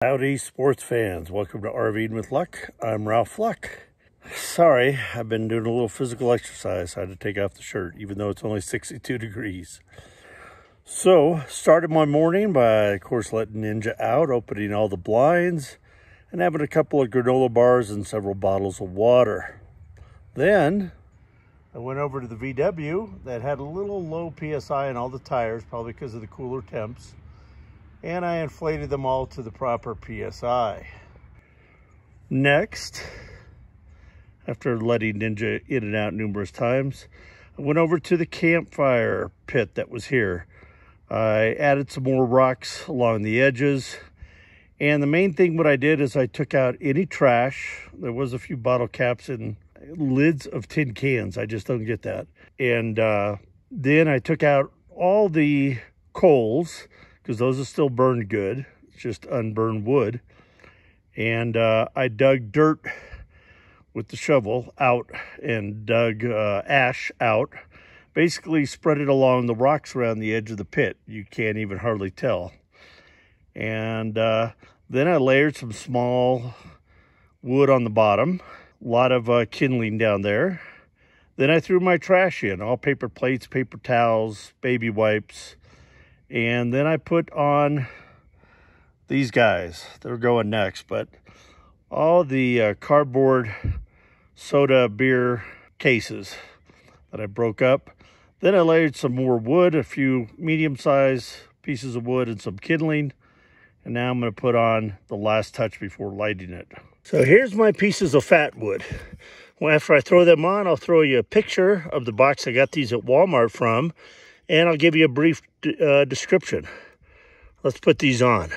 Howdy, sports fans. Welcome to RVing with Luck. I'm Ralph Luck. Sorry, I've been doing a little physical exercise. I had to take off the shirt, even though it's only 62 degrees. So, started my morning by, of course, letting Ninja out, opening all the blinds, and having a couple of granola bars and several bottles of water. Then, I went over to the VW that had a little low PSI on all the tires, probably because of the cooler temps and I inflated them all to the proper PSI. Next, after letting Ninja in and out numerous times, I went over to the campfire pit that was here. I added some more rocks along the edges. And the main thing what I did is I took out any trash. There was a few bottle caps and lids of tin cans. I just don't get that. And uh, then I took out all the coals because those are still burned good. It's just unburned wood. And uh, I dug dirt with the shovel out and dug uh, ash out. Basically spread it along the rocks around the edge of the pit. You can't even hardly tell. And uh, then I layered some small wood on the bottom. A lot of uh, kindling down there. Then I threw my trash in, all paper plates, paper towels, baby wipes, and then I put on these guys. They're going next, but all the uh, cardboard soda beer cases that I broke up. Then I layered some more wood, a few medium-sized pieces of wood and some kindling. And now I'm going to put on the last touch before lighting it. So here's my pieces of fat wood. Well, after I throw them on, I'll throw you a picture of the box I got these at Walmart from and I'll give you a brief uh, description. Let's put these on.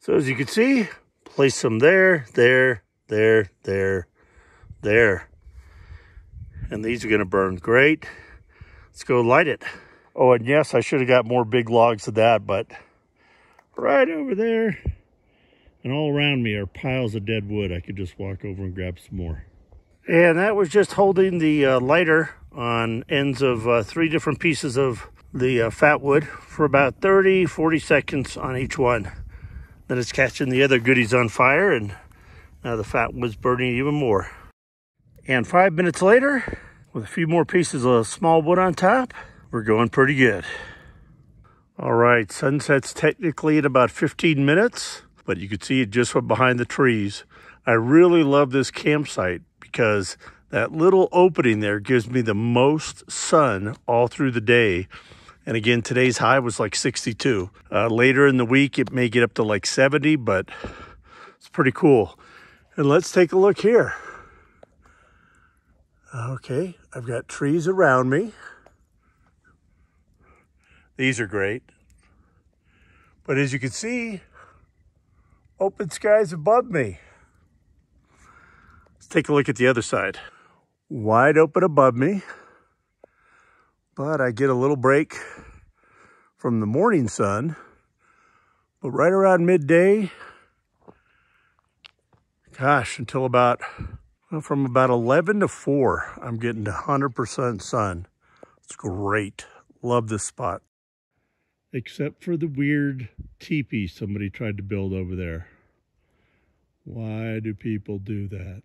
So as you can see, place them there, there, there, there, there. And these are gonna burn great. Let's go light it. Oh, and yes, I should have got more big logs of that, but right over there, and all around me are piles of dead wood. I could just walk over and grab some more. And that was just holding the uh, lighter on ends of uh, three different pieces of the uh, fat wood for about 30, 40 seconds on each one. Then it's catching the other goodies on fire and now the fat wood's burning even more. And five minutes later, with a few more pieces of small wood on top, we're going pretty good. All right, sunset's technically at about 15 minutes but you could see it just from behind the trees. I really love this campsite because that little opening there gives me the most sun all through the day. And again, today's high was like 62. Uh, later in the week, it may get up to like 70, but it's pretty cool. And let's take a look here. Okay, I've got trees around me. These are great. But as you can see, open skies above me. Let's take a look at the other side. Wide open above me, but I get a little break from the morning sun. But right around midday, gosh, until about, well, from about 11 to 4, I'm getting 100% sun. It's great. Love this spot except for the weird teepee somebody tried to build over there. Why do people do that?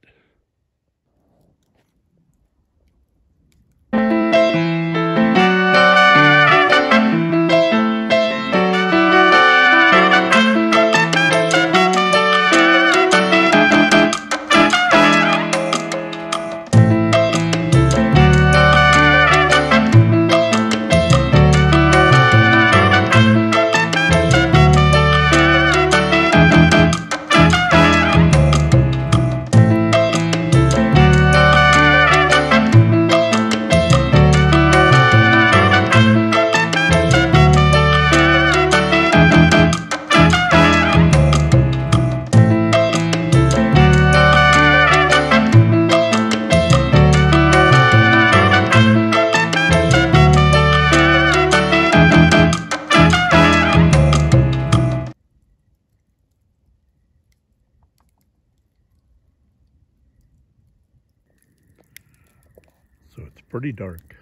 So it's pretty dark.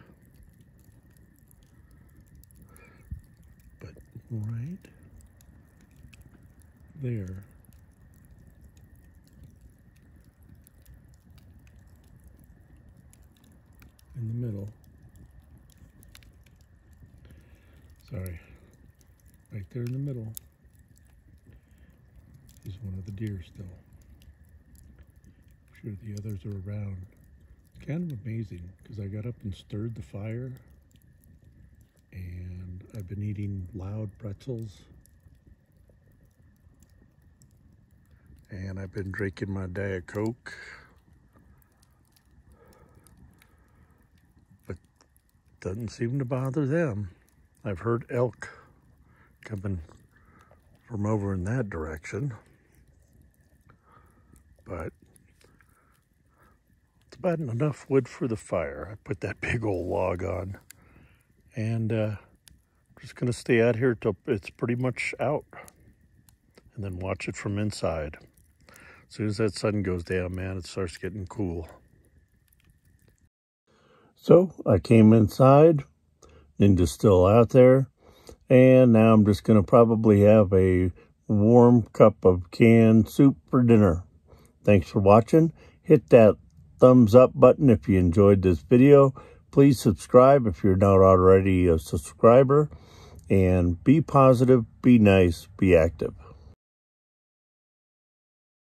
But right there. In the middle. Sorry. Right there in the middle is one of the deer still. I'm sure the others are around. Kind of amazing because I got up and stirred the fire and I've been eating loud pretzels and I've been drinking my Diet Coke. But doesn't seem to bother them. I've heard elk coming from over in that direction. But about enough wood for the fire. I put that big old log on. And uh, I'm just going to stay out here till it's pretty much out. And then watch it from inside. As soon as that sun goes down, man, it starts getting cool. So I came inside. Ninja's still out there. And now I'm just going to probably have a warm cup of canned soup for dinner. Thanks for watching. Hit that thumbs up button if you enjoyed this video. Please subscribe if you're not already a subscriber. And be positive, be nice, be active.